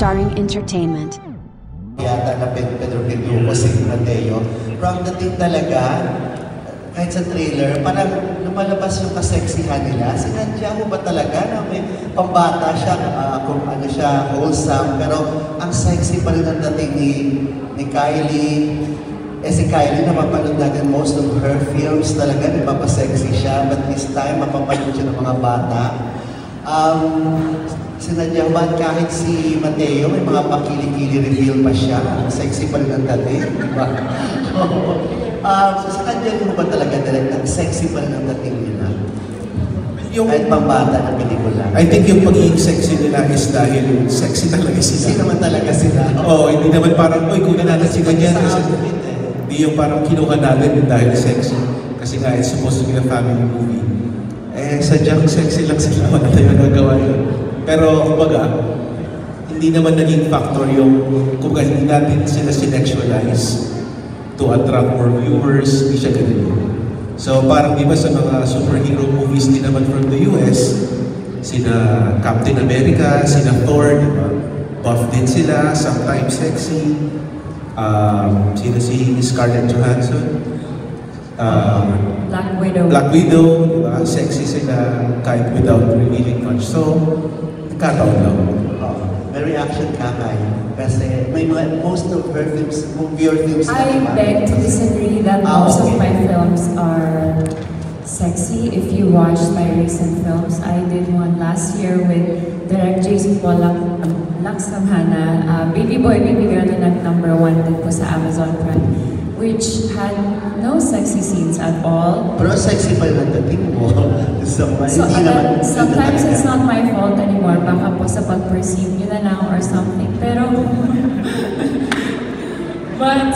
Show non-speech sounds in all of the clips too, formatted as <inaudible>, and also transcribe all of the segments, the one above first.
Starring Entertainment. yata na Pedro Pedro si Mateo. Pero ang dating talaga, kahit sa trailer, parang lumalabas yung kaseksihan nila. Sinadya mo ba talaga na may pambata siya, ah, kung ano siya, wholesome, pero ang sexy pa rin ang dating ni, ni Kylie. Eh si Kylie, napapanood natin most of her films talaga, nagpapasexy siya, but this time, mapapanood siya ng mga bata. Um, sinadyawan kahit si Mateo, may mga pakili-kili reveal pa siya. Ang sexy pa rin ang dating, di ba? <laughs> um, so sinadyawan mo ba talaga direct ang sexy pa rin ang dating nila? Yung, Kahit pambata na pelikula. I think yung pagiging sexy nila is dahil sexy talaga sila. naman talaga sila? Oo, hindi naman parang, uy, kunin natin si ganyan. Sa outfit eh. hindi yung parang kinuha natin dahil sexy. Kasi nga, it's supposed to be a family movie. Eh, sadyang sexy lang sila. Wala tayong nagagawa yun. Pero, kumbaga, hindi naman naging factor yung, kumbaga, hindi natin sila sinexualize to attract more viewers. Hindi siya ganun. So, parang di ba sa mga superhero movies din naman from the US, sina Captain America, sina Thor, di ba? Buff din sila, sometimes sexy. Um, sino si Scarlett Johansson? Um, Black Widow. Black Widow, di ba? Sexy sila kahit without revealing much. So, kataon lang. Oh, may reaction ka kay kasi may mga, most of her films, movie or films na, I ba? beg to disagree that Ah, most okay. of my films are sexy. If you watch my recent films, I did one last year with Direct Jason Paul Lak- um, Laksamhana, uh, Baby Boy, Baby Girl na nag number one din po sa Amazon Prime, which had no sexy scenes at all. Pero sexy pa ang dating mo. <laughs> so, So hindi naman, sometimes it's not my fault anymore. Baka po sa pag-perceive nyo na lang or something. Pero, <laughs> but,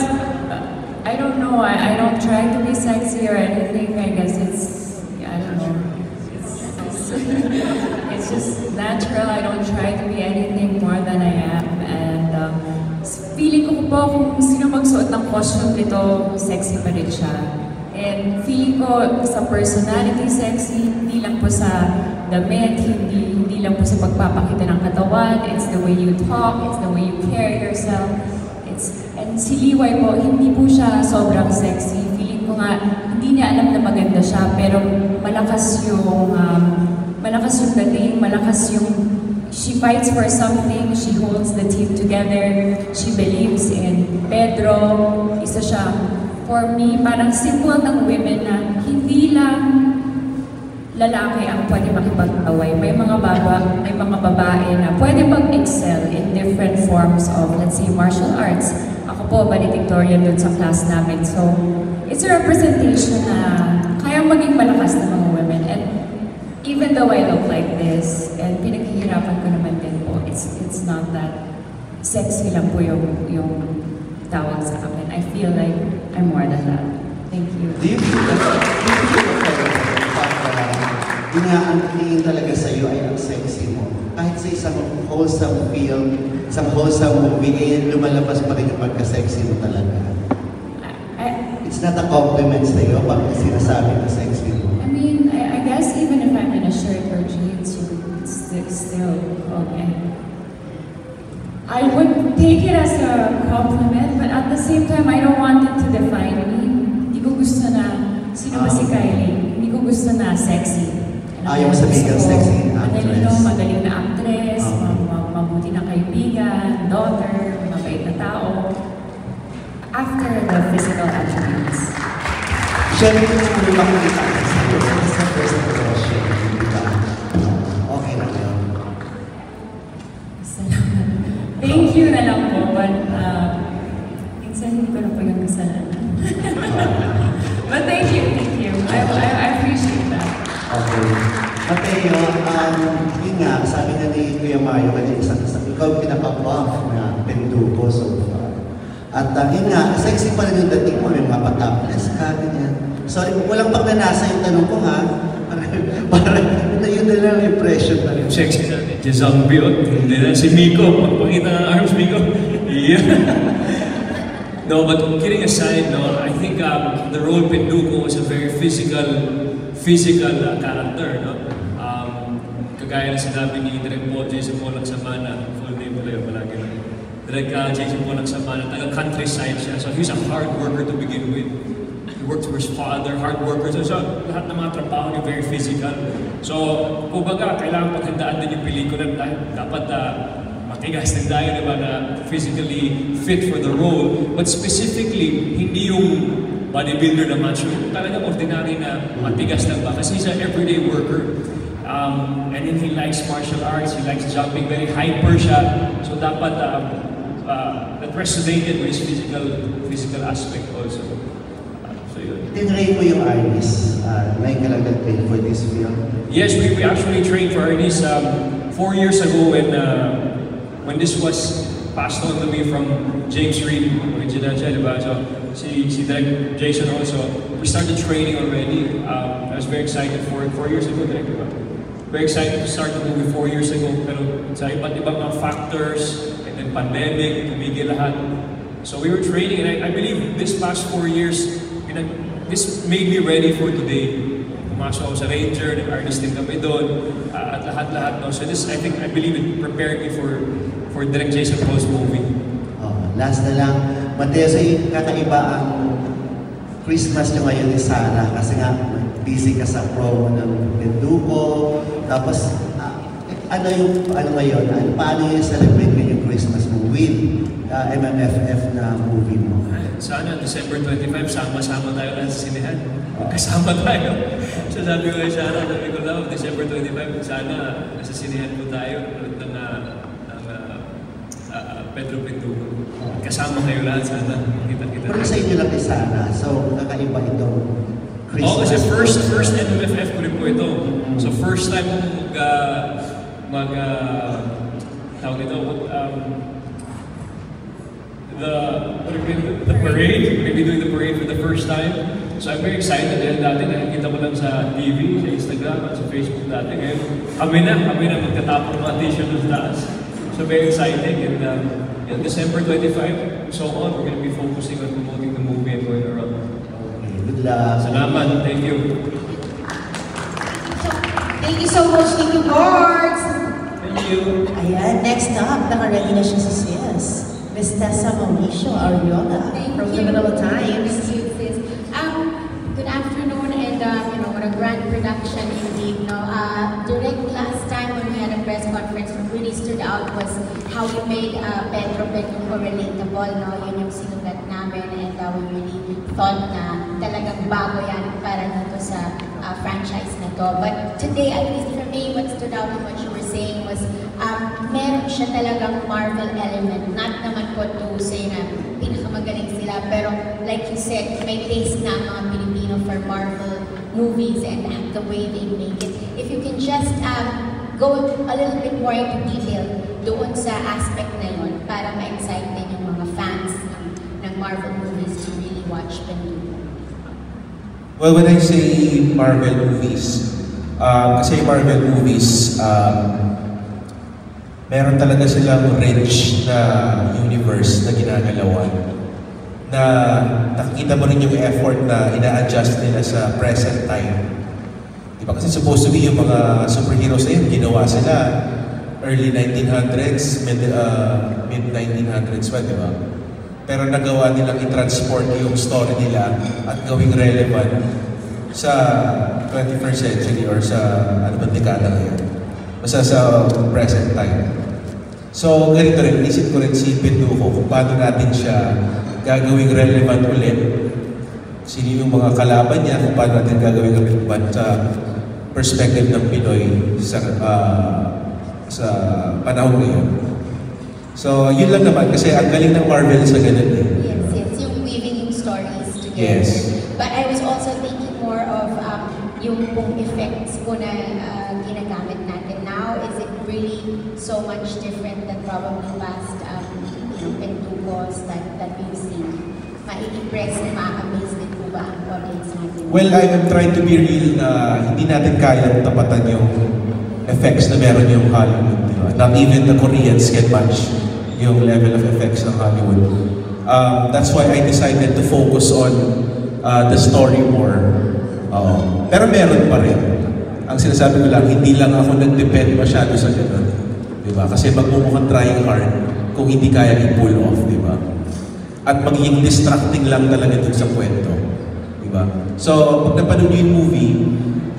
I don't know. I, I don't try to be sexy or anything. I guess it's, I don't know. It's, it's, <laughs> it's just natural. I don't try to be anything more than I am. Feeling ko po kung sino magsuot ng costume nito, sexy pa rin siya. And feeling ko sa personality sexy, hindi lang po sa damit, hindi, hindi lang po sa pagpapakita ng katawan, it's the way you talk, it's the way you carry yourself. It's, and si Liway po, hindi po siya sobrang sexy. Feeling ko nga, hindi niya alam na maganda siya, pero malakas yung, um, malakas yung dating, malakas yung She fights for something, she holds team together, she believes in Pedro. Isa siya, for me, parang symbol ng women na hindi lang lalaki ang pwede makipag-away. May mga baba, may mga babae na pwede mag-excel in different forms of, let's say, martial arts. Ako po, valedictorian dun sa class namin. So, it's a representation na kayang maging malakas ng mga women. And even though I look like this, and pinaghihirapan ko naman din po, it's, it's not that sexy lang po yung, yung tawag sa akin. I feel like I'm more than that. Thank you. Do you feel that? Do you feel that? Nga, ang tingin talaga sa iyo ay ang sexy mo. Kahit sa isang wholesome film, isang wholesome movie, eh, lumalabas pa rin yung pagka-sexy mo talaga. I, It's not a compliment sa iyo pag sinasabi na sexy mo. I mean, I, I guess even if I'm in a shirt or jeans, you would st- still okay. I would take it as a compliment, but at the same time, I don't want it to define me. Hindi ko gusto na, sino ba si Kylie? Hindi ko gusto na sexy. Ayaw mo sabihin kang sexy na actress. Matalino, magaling na actress, Ah. ma- ma- mabuti na kaibigan, daughter, mabait na tao. After the physical attributes. Siyempre, kung may makikita sa first impression, but uh, minsan hindi ko na po yung kasalanan. <laughs> but thank you, thank you. I, I, I appreciate that. Okay. Mateo, um, yun nga, sabi nga ni Kuya Mario, kanya isang isang, ikaw ang pinaka-buff na penduko so far. At uh, yun nga, sexy pa rin yung dating mo, may mga ka, ganyan. Sorry, walang pagnanasa yung tanong ko ha. <laughs> Parang, yun na lang ang impression pa rin. Sexy na ni Zombie yun. Hindi na si Miko. Magpakita ng arms, Miko. Yeah. <laughs> no, but kidding aside, no, I think um, the role Penduko was a very physical, physical uh, character, no? Um, kagaya na sinabi ni Direk Paul Jason Paul Laksamana, full name ba yun, palagi lang. Direk uh, Jason po nagsama na taga countryside siya. So he's a hard worker to begin with. He worked for his father, hard worker. So, so lahat ng mga trabaho niya very physical. So, kumbaga, kailangan paghandaan din yung pelikula dahil dapat uh, matigas din tayo, di ba, na physically fit for the role. But specifically, hindi yung bodybuilder na macho. Talaga ordinary na matigas lang ba? Kasi he's an everyday worker. Um, and then he likes martial arts, he likes jumping, very hyper siya. So dapat um, uh, that resonated with his physical physical aspect also. Uh, so yun. Tinray mo yung artist. Uh, ngayon ka lang nag-train for this film. Yes, we, we actually trained for Ernest um, four years ago when uh, when this was passed on to me from James Reed, si, si Direk Jason also, we started training already. Um, I was very excited for it four years ago? Very excited to start the movie four years ago, pero sa iba't ibang mga factors, and then pandemic, tumigil lahat. So we were training, and I, I believe this past four years, this made me ready for today. Pumasok ako sa Ranger, nag-artist din kami doon, uh, at lahat-lahat. No? So this, I think, I believe it prepared me for for Direct Jason Paul's movie. Oh, last na lang. Mateo, sa kakaiba ang Christmas nyo ngayon ni Sarah kasi nga busy ka sa promo ng Pinduko. Tapos, ah, ano yung, ano ngayon, ano, paano yung celebrate ngayon yung Christmas mo with ah, MMFF na movie mo? Sana December 25, sama-sama tayo lang sa sinehan. Kasama tayo. So sabi ko kay Sarah, sabi ko lang, December 25, sana sa sinehan po tayo ng, ng, ng uh, uh, Pedro Pintugo. Kasama kayo lahat sana. Kita-kita. Pero sa inyo lang ni Sarah, so kakaiba itong Christmas. Oo, kasi first first MMFF ko rin po ito. So first time mag, uh, mag uh, tawag ito, um, the, what do you mean, the parade, maybe doing the parade for the first time. So I'm very excited dahil dati nakikita ko lang sa TV, sa Instagram, at sa Facebook dati. Ngayon, kami na, kami na magtatapon mga t-shirt sa taas. So very exciting and um, yeah, December 25, so on, we're going to be focusing on promoting the movie and going around. Okay, good luck. Salamat, thank you. Thank you so much, Thank you, Boards! Thank you. Ayan, next up, nakaready na siya sa Sis. Miss Tessa Mauricio Ariola Thank from. Criminal Times. Thank you, sis. Um, good afternoon and um, grand production indeed. No, uh, direct last time when we had a press conference, what really stood out was how we made uh, Pedro Pedro relatable. No, yun yung sinulat namin and uh, we really thought na talagang bago yan para dito sa uh, franchise na to. But today, at least for me, what stood out in what you were saying was um, meron siya talagang Marvel element. Not naman po to say na pinakamagaling sila, pero like you said, may taste na mga Pilipino for Marvel movies and the way they make it. If you can just um, go a little bit more into detail doon sa aspect na yun para ma-excite din yung mga fans ng, ng Marvel movies to really watch Penduko. Well, when I say Marvel movies, um, kasi Marvel movies, um, meron talaga silang rich na universe na ginagalawan. Na nakikita mo rin yung effort na ina-adjust nila sa present time. Di ba kasi supposed to be yung mga superheroes na yun, ginawa sila early 1900s, mid, uh, mid 1900s pa, di ba? Pero nagawa nilang i-transport yung story nila at gawing relevant sa 21st century or sa ano ba dekada ngayon. Basta sa present time. So, ganito rin, isip ko rin si Pinduko kung paano natin siya gagawing relevant ulit. Sino yung mga kalaban niya, kung paano natin gagawing relevant sa perspective ng Pinoy sa, ah, sa panahon ngayon. So, yun lang naman kasi ang galing ng Marvel sa ganun eh. Yes, yes, yung weaving stories together. Yes. But I was also thinking more of um, yung pong effects po na uh, ginagamit now. Is it really so much different than probably past um, you know, Pentugos that, that we've seen? Ma-impress ma-amaze din po ba ang audience natin? Well, I am trying to be real na hindi natin kaya tapatan yung effects na meron yung Hollywood. Di ba? Not even the Koreans can match yung level of effects ng Hollywood. Um, that's why I decided to focus on uh, the story more. Oo. pero meron pa rin. Ang sinasabi ko lang, hindi lang ako nag-depend masyado sa ganun. Di ba? Kasi magmumukhang trying hard kung hindi kaya i-pull off, di ba? At magiging distracting lang talaga dun sa kwento. Di ba? So, pag napanood niyo yung movie,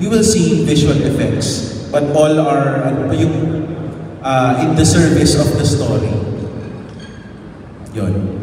you will see visual effects. But all are, ano yung, uh, in the service of the story. Yun.